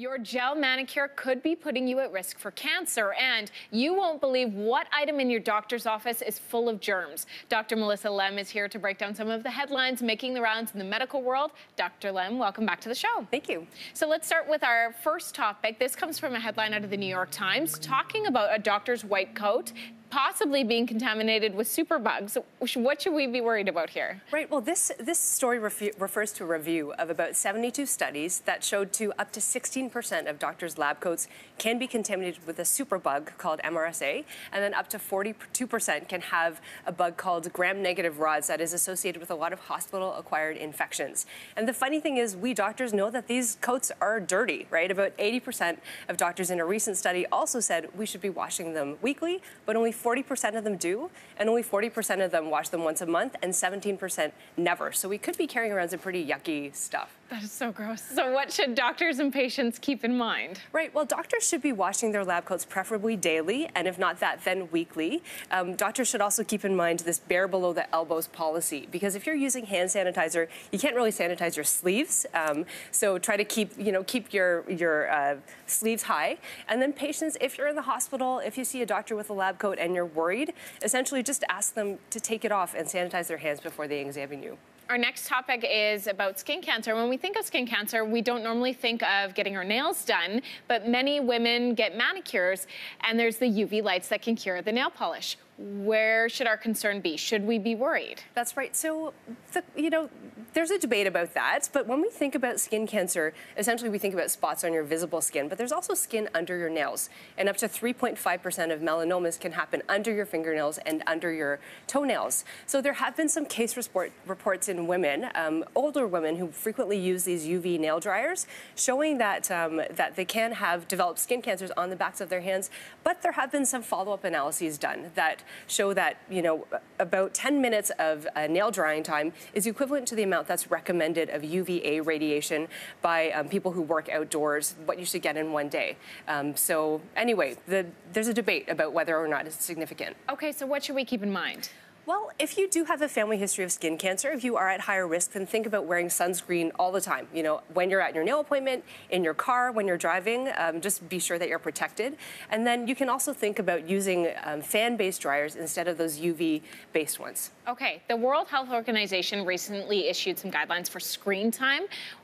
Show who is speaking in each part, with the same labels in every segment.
Speaker 1: Your gel manicure could be putting you at risk for cancer, and you won't believe what item in your doctor's office is full of germs. Dr. Melissa Lem is here to break down some of the headlines making the rounds in the medical world. Dr. Lem, welcome back to the show.
Speaker 2: Thank you.
Speaker 1: So let's start with our first topic. This comes from a headline out of the New York Times talking about a doctor's white coat possibly being contaminated with superbugs. What should we be worried about here?
Speaker 2: Right. Well, this this story refers to a review of about 72 studies that showed to up to 16% of doctors' lab coats can be contaminated with a superbug called MRSA, and then up to 42% can have a bug called gram-negative rods that is associated with a lot of hospital-acquired infections. And the funny thing is, we doctors know that these coats are dirty, right? About 80% of doctors in a recent study also said we should be washing them weekly, but only 40% of them do, and only 40% of them wash them once a month, and 17% never. So we could be carrying around some pretty yucky stuff.
Speaker 1: That is so gross. So what should doctors and patients keep in mind?
Speaker 2: Right, well, doctors should be washing their lab coats preferably daily, and if not that, then weekly. Um, doctors should also keep in mind this bare below the elbows policy, because if you're using hand sanitizer, you can't really sanitize your sleeves. Um, so try to keep, you know, keep your, your uh, sleeves high. And then patients, if you're in the hospital, if you see a doctor with a lab coat and you're worried, essentially just ask them to take it off and sanitize their hands before they examine you.
Speaker 1: Our next topic is about skin cancer. When we think of skin cancer, we don't normally think of getting our nails done, but many women get manicures, and there's the UV lights that can cure the nail polish where should our concern be? Should we be worried?
Speaker 2: That's right. So, the, you know, there's a debate about that. But when we think about skin cancer, essentially we think about spots on your visible skin, but there's also skin under your nails. And up to 3.5% of melanomas can happen under your fingernails and under your toenails. So there have been some case report, reports in women, um, older women who frequently use these UV nail dryers, showing that, um, that they can have developed skin cancers on the backs of their hands. But there have been some follow-up analyses done that show that, you know, about 10 minutes of uh, nail drying time is equivalent to the amount that's recommended of UVA radiation by um, people who work outdoors, what you should get in one day. Um, so anyway, the, there's a debate about whether or not it's significant.
Speaker 1: Okay, so what should we keep in mind?
Speaker 2: Well, if you do have a family history of skin cancer, if you are at higher risk, then think about wearing sunscreen all the time. You know, when you're at your nail appointment, in your car, when you're driving, um, just be sure that you're protected. And then you can also think about using um, fan-based dryers instead of those UV-based ones.
Speaker 1: Okay, the World Health Organization recently issued some guidelines for screen time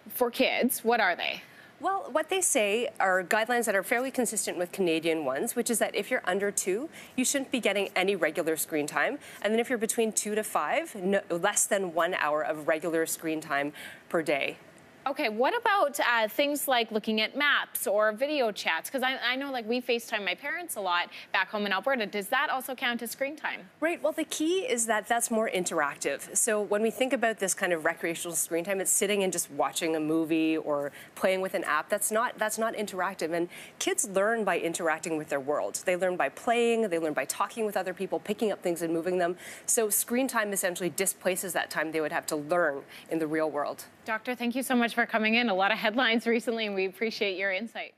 Speaker 1: for kids. What are they?
Speaker 2: Well, what they say are guidelines that are fairly consistent with Canadian ones, which is that if you're under two, you shouldn't be getting any regular screen time. And then if you're between two to five, no, less than one hour of regular screen time per day.
Speaker 1: Okay, what about uh, things like looking at maps or video chats? Because I, I, know like we FaceTime my parents a lot back home in Alberta. Does that also count as screen time?
Speaker 2: Right, well the key is that that's more interactive. So when we think about this kind of recreational screen time, it's sitting and just watching a movie or playing with an app. That's not, that's not interactive. And kids learn by interacting with their world. They learn by playing, they learn by talking with other people, picking up things and moving them. So screen time essentially displaces that time they would have to learn in the real world.
Speaker 1: Doctor, thank you so much for coming in. A lot of headlines recently, and we appreciate your insight.